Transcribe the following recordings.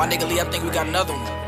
My nigga Lee, I think we got another one.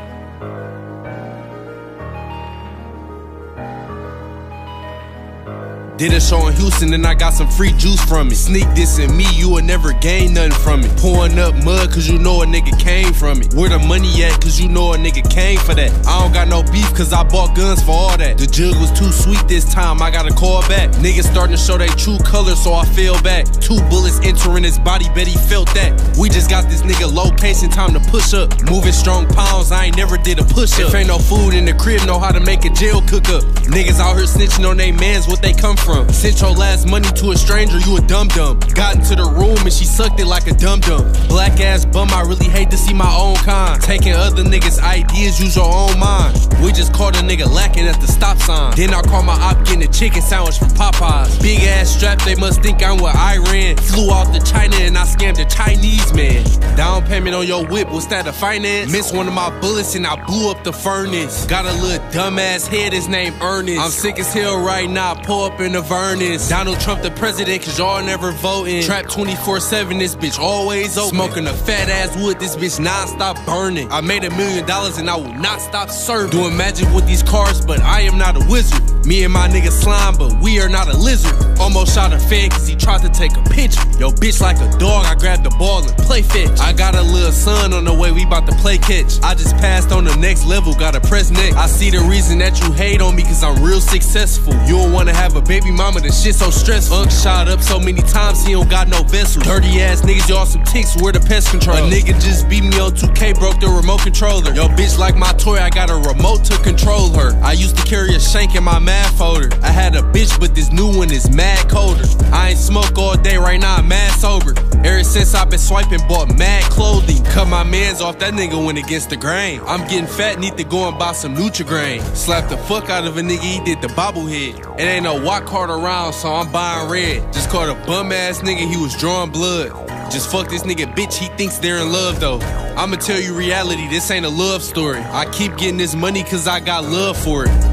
Did a show in Houston and I got some free juice from it. Sneak this in me, you will never gain nothing from it. Pouring up mud cause you know a nigga came from it. Where the money at cause you know a nigga came for that. I don't got no beef cause I bought guns for all that. The jug was too sweet this time, I gotta call back. Niggas starting to show their true colors so I fell back. Two bullets entering his body, bet he felt that. We just got this nigga location, time to push up. Moving strong pounds, I ain't never did a push up. If ain't no food in the crib, know how to make a jail cook up. Niggas out here snitching on they mans, what they come from. Sent your last money to a stranger, you a dum dum. Got into the room and she sucked it like a dum dum. Black ass bum, I really hate to see my own kind. Taking other niggas' ideas, use your own mind. We just caught a nigga lacking at the stop sign. Then I call my op getting a chicken sandwich from Popeyes. Big ass strap, they must think I'm with Iran. Flew out to China and I scammed a Chinese man. Down payment on your whip, what's that, a finance? Missed one of my bullets and I blew up the furnace. Got a little dumbass head, his name Ernest. I'm sick as hell right now, pull up in the furnace. Donald Trump the president, cause y'all never voting. Trap 24 7, this bitch always open. Smoking a fat ass wood, this bitch non-stop burning. I made a million dollars and I will not stop serving. Doing magic with these cars, but I am not a wizard. Me and my nigga slime, but we are not a lizard. Almost shot a fan cause he tried to take a picture. Yo, bitch, like a dog, I grabbed the ball and play fetch. I got a little son on the way, we bout to play catch. I just passed on the next level, gotta press neck. I see the reason that you hate on me cause I'm real successful. You don't wanna have a baby mama, the shit so stressful. Unk shot up so many times, he don't got no vessel. Dirty ass niggas, y'all some ticks, where the pest control? A nigga just beat me on 2K, broke the remote controller. Yo, bitch, like my toy, I got a remote to control her. I used to carry a shank in my mad folder. I had a bitch, but this new one is mad colder. I ain't smoke all day, right now I'm mad sober. Ever since I've been swiping, bought mad clothing. Cut my mans off, that nigga went against the grain. I'm getting fat, need to go and buy some Nutrigrain. Slap the fuck out of a nigga, he did the bobblehead. It ain't no walk card around, so I'm buying red. Just caught a bum ass nigga, he was drawing blood. Just fuck this nigga bitch, he thinks they're in love though. I'ma tell you reality, this ain't a love story. I keep getting this money cause I got love for it.